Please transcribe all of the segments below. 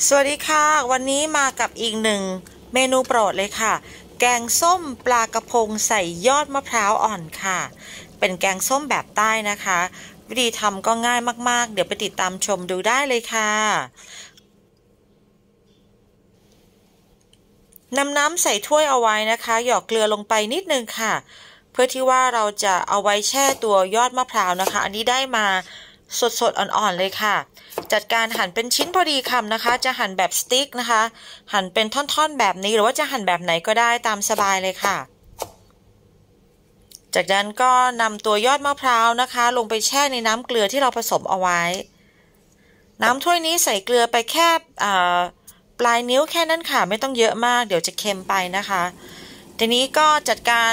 สวัสดีค่ะ วันนี้มากับอีกหนึ่งเมนูโปรดเลยค่ะ แกงส้มปลากระพงใส่ยอดมะพร้าวอ่อนค่ะ เป็นแกงส้มแบบใต้นะคะ วิธีทำก็ง่ายมากๆ เดี๋ยวไปติดตามชมดูได้เลยค่ะนำน้ำใส่ถ้วยเอาไว้นะคะ หยอกเกลือลงไปนิดนึงค่ะ เพื่อที่ว่าเราจะเอาไว้แช่ตัวยอดมะพร้าวนะคะ อันนี้ได้มา สดๆ อ่อนๆ เลยค่ะ จัดการหั่นเป็นชิ้นพอดีคำนะคะ จะหั่นแบบสติ๊กนะคะ หั่นเป็นท่อนๆ แบบนี้หรือว่าจะหั่นแบบไหนก็ได้ตามสบายเลยค่ะ จากนั้นก็นำตัวยอดมะพร้าวนะคะ ลงไปแช่ในน้ำเกลือที่เราผสมเอาไว้ น้ำถ้วยนี้ใส่เกลือไปแค่ปลายนิ้วแค่นั้นค่ะ ไม่ต้องเยอะมาก เดี๋ยวจะเค็มไปนะคะ ทีนี้ก็จัดการ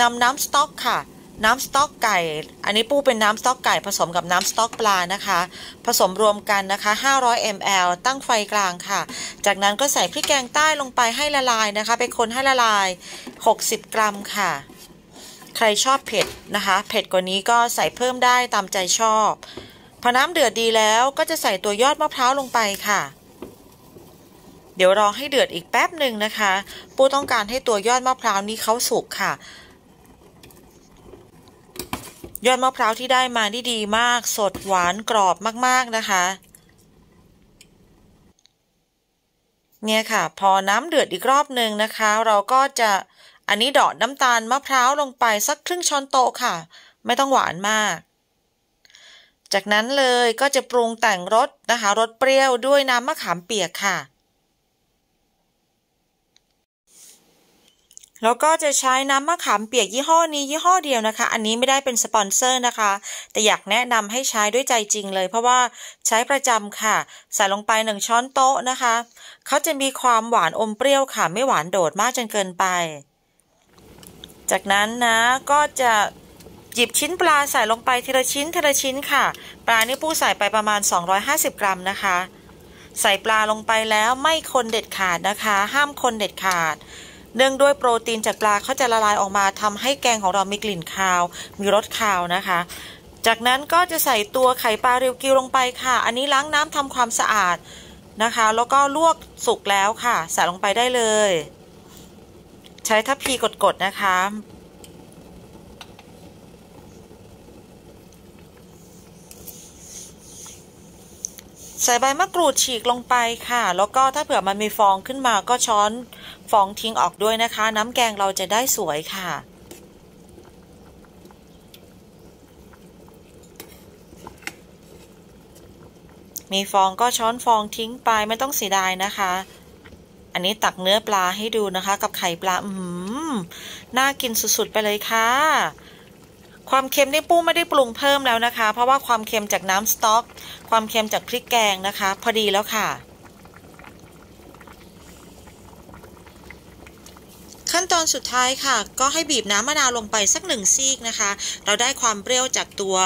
นำน้ำสต๊อกค่ะ น้ำสต๊อกไก่ อันนี้ปูเป็นน้ำสต๊อกไก่ผสมกับน้ำสต๊อกปลานะคะ ผสมรวมกันนะคะ 500 ml ตั้งไฟกลางค่ะ จากนั้นก็ใส่พริกแกงใต้ลงไปให้ละลายนะคะ ไปคนให้ละลาย 60 กรัมค่ะ ใครชอบเผ็ดนะคะ เผ็ดกว่านี้ก็ใส่เพิ่มได้ตามใจชอบ พอน้ำเดือดดีแล้วก็จะใส่ตัวยอดมะพร้าวลงไปค่ะเดี๋ยวรอให้เดือดอีกแป๊บหนึ่งนะคะ ปูต้องการให้ตัวยอดมะพร้าวนี้เขาสุกค่ะ ยอดมะพร้าวที่ได้มาที่ดีมาก สดหวานกรอบมาก ๆ นะคะ เนี่ยค่ะ พอน้ำเดือดอีกรอบหนึ่งนะคะ เราก็จะอันนี้ดอกน้ำตาลมะพร้าวลงไปสักครึ่งช้อนโต๊ะค่ะ ไม่ต้องหวานมาก จากนั้นเลยก็จะปรุงแต่งรสนะคะรสเปรี้ยวด้วยน้ำมะขามเปียกค่ะ แล้วก็จะใช้น้ำมะขามเปียกยี่ห้อนี้ยี่ห้อเดียวนะคะ อันนี้ไม่ได้เป็นสปอนเซอร์นะคะ แต่อยากแนะนำให้ใช้ด้วยใจจริงเลย เพราะว่าใช้ประจำค่ะ ใส่ลงไปหนึ่งช้อนโต๊ะนะคะ เขาจะมีความหวานอมเปรี้ยวค่ะ ไม่หวานโดดมากจนเกินไป จากนั้นนะก็จะหยิบชิ้นปลาใส่ลงไปทีละชิ้นทีละชิ้นค่ะ ปลานี่ปูใส่ไปประมาณ 250 กรัมนะคะ ใส่ปลาลงไปแล้วไม่คนเด็ดขาดนะคะ ห้ามคนเด็ดขาด เนื่องด้วยโปรตีนจากปลาเขาจะละลายออกมาทำให้แกงของเรามีกลิ่นคาว มีรสคาวนะคะ จากนั้นก็จะใส่ตัวไข่ปลาเรียวกิวลงไปค่ะ อันนี้ล้างน้ำทำความสะอาดนะคะ แล้วก็ลวกสุกแล้วค่ะ ใส่ลงไปได้เลย ใช้ทัพพีกดๆนะคะ ใส่ใบมะกรูดฉีกลงไปค่ะ แล้วก็ถ้าเผื่อมันมีฟองขึ้นมาก็ช้อนฟองทิ้งออกด้วยนะคะ น้ำแกงเราจะได้สวยค่ะ มีฟองก็ช้อนฟองทิ้งไปไม่ต้องเสียดายนะคะ อันนี้ตักเนื้อปลาให้ดูนะคะ กับไข่ปลา อืมน่ากินสุดๆไปเลยค่ะ ความเค็มนี่ปู้ไม่ได้ปรุงเพิ่มแล้วนะคะ เพราะว่าความเค็มจากน้ำสต๊อก ความเค็มจากพริกแกงนะคะ พอดีแล้วค่ะ ขั้นตอนสุดท้ายค่ะ ก็ให้บีบน้ำมะนาวลงไปสักหนึ่งซีกนะคะ เราได้ความเปรี้ยวจากตัว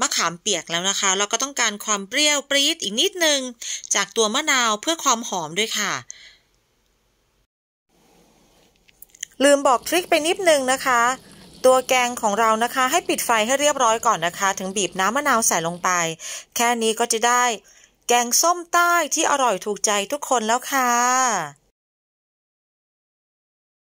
มะขามเปียกแล้วนะคะ เราก็ต้องการความเปรี้ยวปรี๊ดอีกนิดนึง จากตัวมะนาวเพื่อความหอมด้วยค่ะลืมบอกทริคไปนิดนึงนะคะ ตัวแกงของเรานะคะให้ปิดไฟให้เรียบร้อยก่อนนะคะ ถึงบีบน้ำมะนาวใส่ลงไป แค่นี้ก็จะได้ แกงส้มใต้ที่อร่อยถูกใจทุกคนแล้วค่ะ